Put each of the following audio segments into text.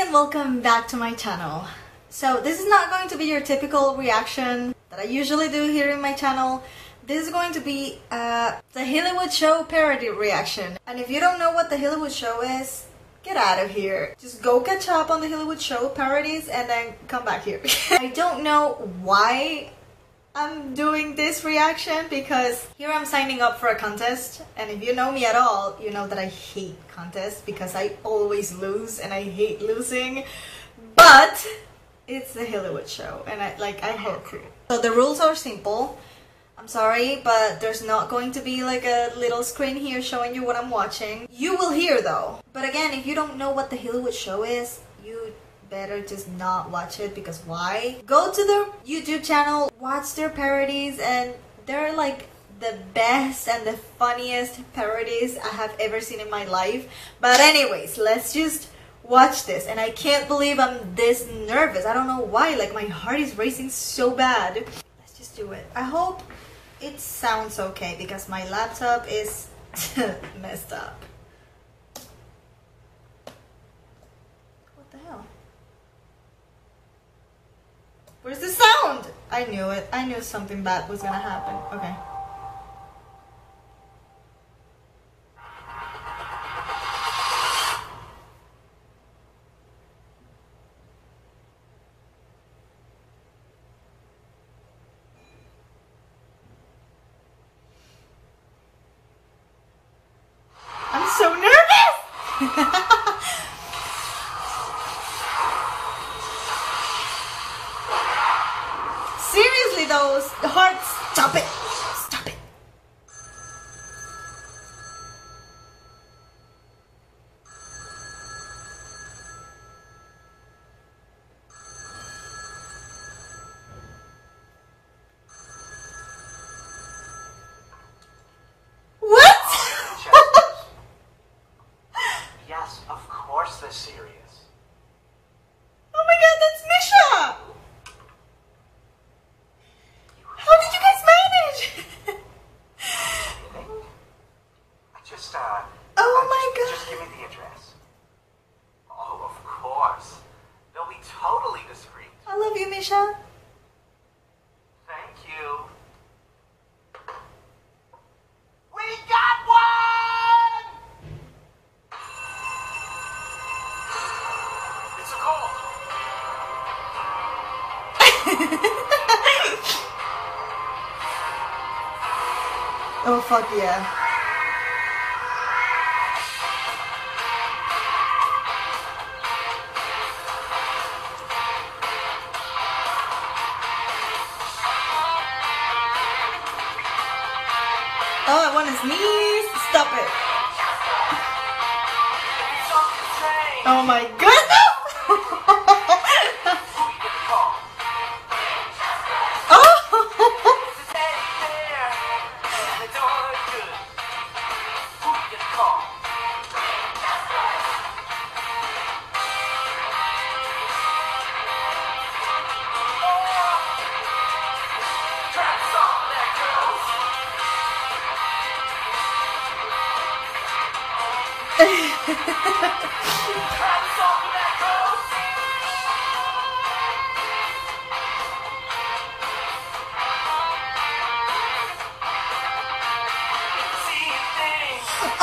and welcome back to my channel. So this is not going to be your typical reaction that I usually do here in my channel. This is going to be uh, the Hillywood Show parody reaction. And if you don't know what the Hillywood Show is, get out of here. Just go catch up on the Hillywood Show parodies and then come back here. I don't know why I'm doing this reaction because here I'm signing up for a contest and if you know me at all, you know that I hate contests because I always lose and I hate losing. But it's the Hillywood show and I like I hope So the rules are simple. I'm sorry, but there's not going to be like a little screen here showing you what I'm watching. You will hear though. But again, if you don't know what the Hillywood show is, better just not watch it because why? Go to their YouTube channel, watch their parodies, and they're like the best and the funniest parodies I have ever seen in my life. But anyways, let's just watch this. And I can't believe I'm this nervous. I don't know why. Like my heart is racing so bad. Let's just do it. I hope it sounds okay because my laptop is messed up. Where's the sound? I knew it. I knew something bad was gonna happen. Okay. I'm so nervous! Stop it. Fuck yeah. Oh, I want to sneeze. Stop it. Oh my goodness!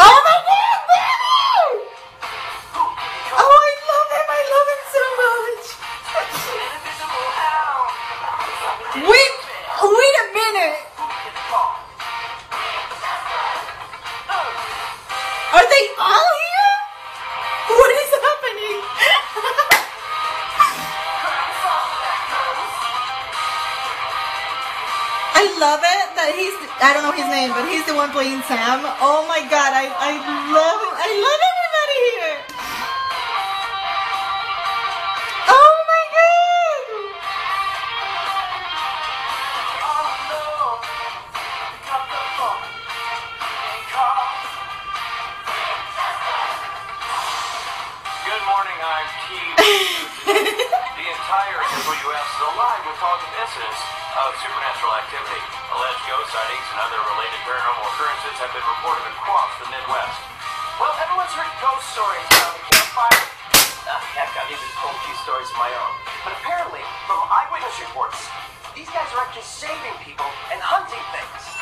Oh I love it that he's, I don't know his name, but he's the one playing Sam. Oh my god, I, I love, I love everybody here. Oh my god. Good morning, I'm Keith. entire U.S. is alive with positive incidents of supernatural activity. Alleged ghost sightings and other related paranormal occurrences have been reported across the Midwest. Well, everyone's heard ghost stories around the campfire. Uh, heck, I've even told a few stories of my own. But apparently, from eyewitness reports, these guys are actually saving people and hunting things.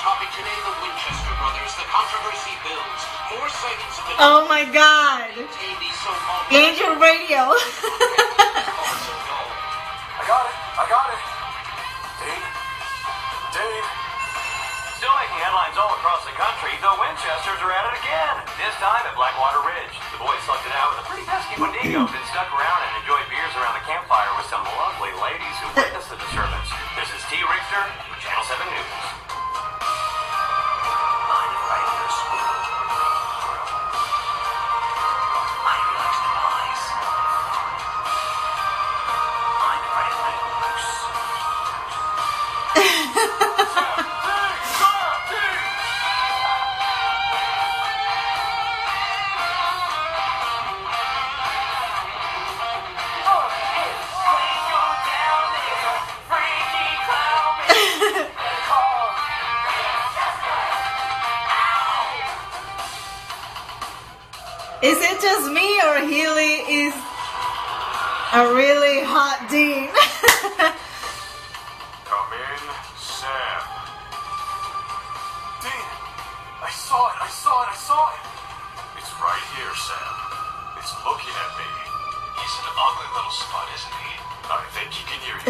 topic today, the Winchester brothers. The controversy builds. More sightings of the... Oh my god. Angel Radio. I got it. I got it. Dave. Dave. Still making headlines all across the country. The Winchesters are at it again. This time at Blackwater Ridge. The boys slugged it out with a pretty pesky Wendigo, then stuck around and enjoyed beers around the campfire with some lovely ladies who witnessed the disturbance. This is T. Richter, Channel 7 News.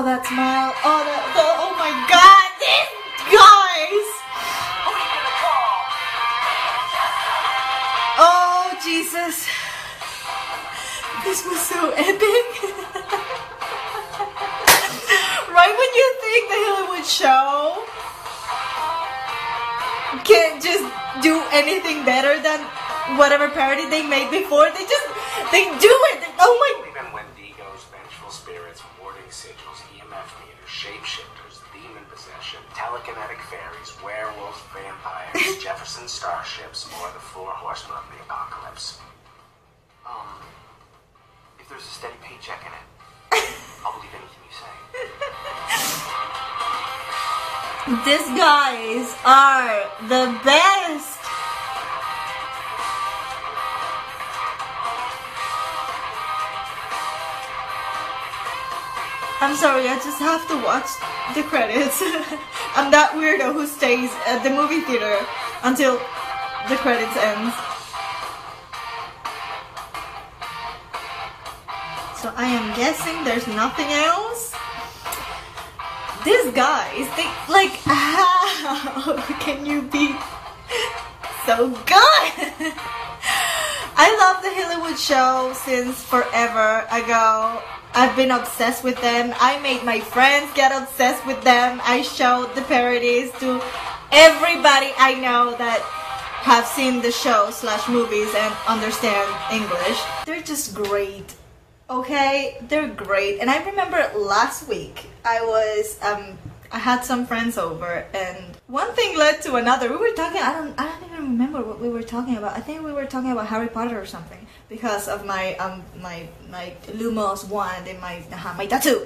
Oh, that smile. Oh, that. Oh, oh my God. This guys. Oh Jesus. This was so epic. right when you think the Hillywood show can't just do anything better than whatever parody they made before, they just they do These guys are the best. I'm sorry, I just have to watch the credits. I'm that weirdo who stays at the movie theater until the credits end. So I am guessing there's nothing else. These guys, they like how can you be so good? I love the Hillywood show since forever ago. I've been obsessed with them. I made my friends get obsessed with them. I showed the parodies to everybody I know that have seen the show slash movies and understand English. They're just great. Okay, they're great. And I remember last week I was um I had some friends over and one thing led to another. We were talking I don't I don't even remember what we were talking about. I think we were talking about Harry Potter or something because of my um my my Lumos wand and my uh, my tattoo.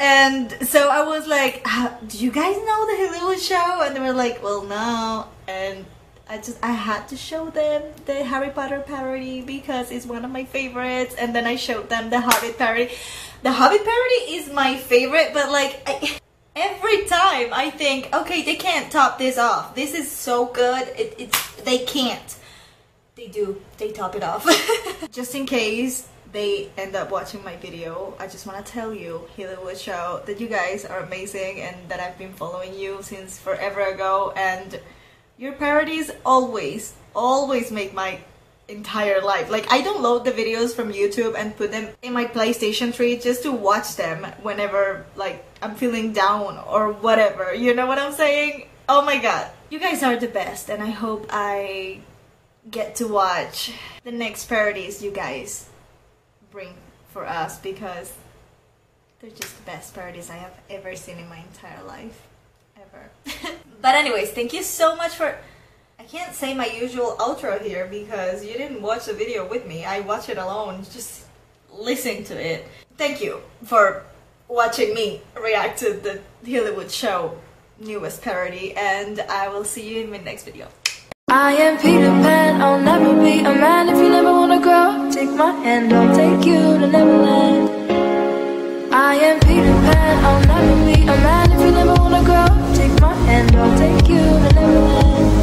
And so I was like, "Do you guys know the Hillywood show?" And they were like, "Well, no." And I just I had to show them the Harry Potter parody because it's one of my favorites, and then I showed them the Hobbit parody. The Hobbit parody is my favorite, but like I, every time I think, okay, they can't top this off. This is so good. It, it's they can't. They do. They top it off. just in case they end up watching my video, I just want to tell you, Hillywood Show, that you guys are amazing and that I've been following you since forever ago and your parodies always, always make my entire life. Like I don't load the videos from YouTube and put them in my PlayStation 3 just to watch them whenever like I'm feeling down or whatever. You know what I'm saying? Oh my god. You guys are the best and I hope I get to watch the next parodies you guys bring for us because they're just the best parodies I have ever seen in my entire life ever. but anyways, thank you so much for... I can't say my usual outro here because you didn't watch the video with me. I watched it alone, just listen to it. Thank you for watching me react to the Hillywood show newest parody and I will see you in my next video. I am Peter Pan, I'll never be a man if you never wanna grow. Take my hand, I'll take you to Neverland. I am Peter Pan, I'll never be a man grow. Take my hand, I'll take you to Neverland.